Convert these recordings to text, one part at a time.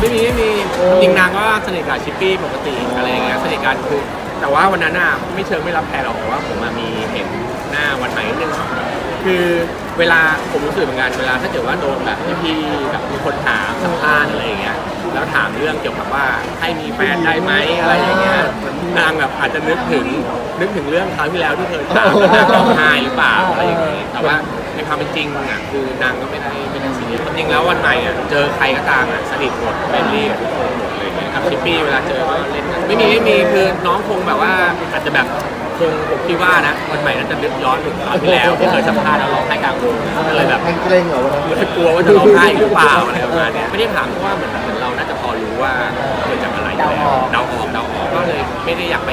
ไม่มีไม่มีโอ้จริงๆนางก็สนิทกับชิปปี้ปกติอะไรอย่างเงี้ยสนิทกันคือแต่ว่าวันนั้นอะไม่เชิงไม่รับแพรหรอกแต่ว่าผมอะมีเห็นหน้าวันใหม่นิดนึงคือเวลาผมรู้สึกเหมือนกันเวลาถ้าเกิดว่าโดนแบบพี่ๆแบบมีคนถามสัมภาษณ์อะไรอย่างเงี้ยแล้วถามเรื่องเกี่ยวกับว่าให้มีแฟนได้ไหมอะไรอย่างเงี้ยนางแบบอาจจะนึกถึงนึกถึงเรื่องคราวที่แล้วที่เคยถามแล้วนางร้องไห้หรือเปล่าอะไรอย่างเงี้ยแต่ว่า ในความเป็นจริงอะคือนางก็ไม่ได้ไม่ได้ซีเรียสจริงๆแล้ววันใหม่อะเจอใครก็ตามอะสนิทหมด friendly กับทุกคนหมดเลยเนี่ยกับชิปปี้เวลาเจอก็เล่นกันไม่มีไม่มีคือน้องคงแบบว่าอาจจะแบบคงผมคิดว่านะวันใหม่น่าจะนึกย้อนถึงคราวที่แล้วที่เคยสัมภาษณ์แล้วร้องไห้กลางวงก็เลยแบบเกรงๆเหรอวันนั้นคือกลัวว่าจะร้องไห้หรือเปล่าอะไรประมาณเนี้ยไม่ได้ถามเพราะว่าเหมือนเหมือนเราน่าจะพอรู้ว่าเกิดจากอะไรอยู่แล้วเดาออกเดาออกก็เลยไม่ได้อยากไป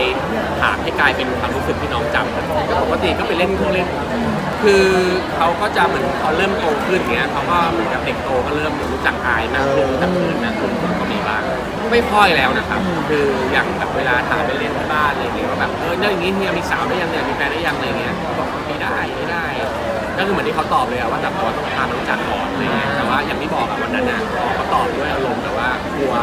ถามให้กลายเป็นความรู้สึกที่น้องจำก็ ปกติก็ไปเล่นเครื่องเล่น คือเขาก็จะเหมือนเขาเริ่มโตขึ้นเงี้ยเขาก็เหมือนกับเด็กโตก็เริ่มรู้จักอายมากขึ้นรู้จักพื้นมากขึ้นก็มีบ้างไม่ค่อยแล้วนะครับ คืออย่างแบบเวลาถามไปเล่นที่บ้านอะไรเงี้ยว่าแบบเออเรื่องอย่างนี้เฮียมีสาวได้ยังเนี่ยมีแฟนได้ยังอะไรเงี้ยเขาบอกว่าไม่ได้ไม่ได้ ก็คือเหมือนที่เขาตอบเลยอะว่าแบบว่าต้องพาน้องจักก่อนอะไรเงี้ยแต่ว่าอย่างที่บอกอะวันนั้นนะเขาตอบด้วย กลัว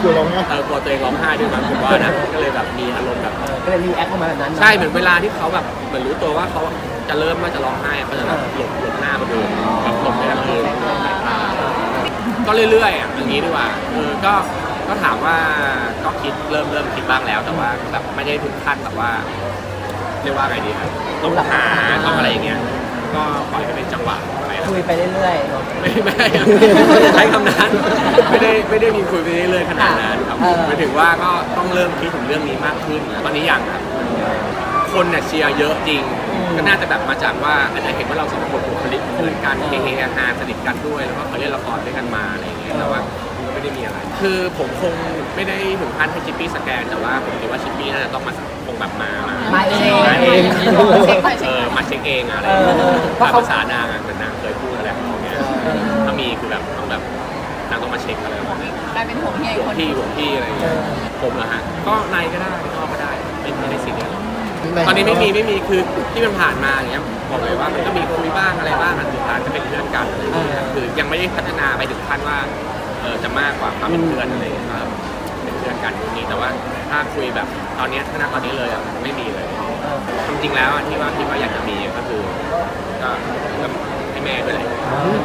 กลัวร้องไห้เออกลัวตัวเองร้องไห้ด้วยมั้งผมว่านะก็เลยแบบมีอารมณ์แบบก็เลยรีแอคออกมาแบบนั้นใช่เหมือนเวลาที่เขาแบบเหมือนรู้ตัวว่าเขาจะเริ่มว่าจะร้องไห้เขาจะแบบหลบหลบหน้ามาดูแบบหลบไปทางอื่นหลบสายตาก็เรื่อยๆอะอย่างนี้ดีกว่าเออก็ก็ถามว่าก็คิดเริ่มเริ่มคิดบ้างแล้ว แต่ว่าแบบไม่ได้ถึงขั้นแบบว่า เรียกว่าไงดีครับต้องหาต้องอะไรอย่างเงี้ย ก็ปล่อยให้เป็นจังหวะไปแล้วคุยไปเรื่อยๆเนอะไม่ไม่ไม่ได้ใช้คำนั้นไม่ได้ไม่ได้มีคุยไปเรื่อยๆขนาดนั้นครับเออหมายถึงว่าก็ต้องเริ่มคิดถึงเรื่องนี้มากขึ้นตอนนี้อย่างครับคนเนี่ยเชียร์เยอะจริง ก็น่าจะแบบมาจากว่าอาจจะเห็นว่าเราสองคนบุคลิกเหมือนกันเฮฮาฮาสนิทกันด้วยแล้วก็เคยเล่นละครด้วยกันมาอะไรอย่างเงี้ยแต่ว่าก็ไม่ได้มีอะไร คือผมคงไม่ได้ถึงขั้นให้ชิปปี้สแกน แต่ว่าผมคิดว่าชิปปี้น่าจะต้องมาคงแบบมา มามาเองมาเองเช็คก่อนเช็คก่อนเออ มาเช็คเองอะไรเออเพตาราะตามเขา ภาษานางอะเหมือนนางเคยพูดอะไรของเงี้ยถ้ามีคือแบบต้องแบบนางต้องมาเช็คอะไรแบบนี้กลายเป็นผมเฮียอีกคนพี่ผมพี่อะไรอย่างเงี้ยผมเหรอฮะก็ในก็ได้นอกก็ได้ไม่ไม่ได้สิ่งเดียวตอนนี้ไม่มีไม่มีคือที่มันผ่านมาอย่างเงี้ยบอกเลยว่ามันก็มีคุยบ้างอะไรบ้างอะสุดท้ายจะเป็นเพื่อนกันอะไรอย่างเงี้ยคือยังไม่ได้พัฒนาไปถึงขั้นว่าเออจะมากกว่าความเป็นเพื่อนอะไรอย่างเงี้ยครับ ถ้าคุยแบบตอนเนี้ยถ้าณตอนนี้เลยอะไม่มีเลยจริงๆแล้วอะที่ว่าที่ว่าอยากจะมีก็คือก็ก็ให้แม่ด้วยแหละ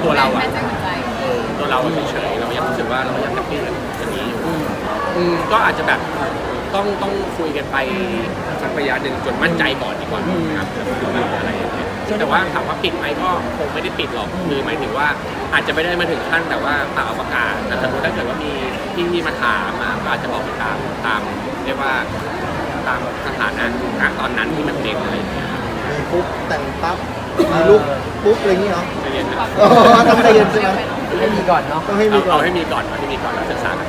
ตัวเราอะแม่ใจหัวใจเออตัวเราเฉยๆเรายังรู้สึกว่าเรายังแฮปปี้กับอันนี้อยู่อืมก็อาจจะแบบต้องต้องคุยกันไปสักระยะหนึ่งจนมั่นใจก่อนดีกว่านะครับถึงแบบอะไรอย่างเงี้ยแต่ว่าถามว่าปิดไหมก็คงไม่ได้ปิดหรอกคือหมายถึงว่าอาจจะไม่ได้มาถึงขั้นแต่ว่าเปล่าประกาศแต่สมมติถ้าเกิดว่ามีพี่ที่มาถามมาก็อาจจะบอกไปตามตาม เรียกว่าตามสถานะณตอนนั้นที่มันเป็นอะไรอย่างเงี้ยมีปุ๊บแต่งปั๊บมีลูกปุ๊บอะไรอย่างงี้เนาะใจเย็นนะอ๋อต้องใจเย็นใช่ไหมให้มีก่อนเนาะต้องให้มีเอาก่อเอาน ให้มีก่อนเอาให้มีก่อนแล้วศึกษากัน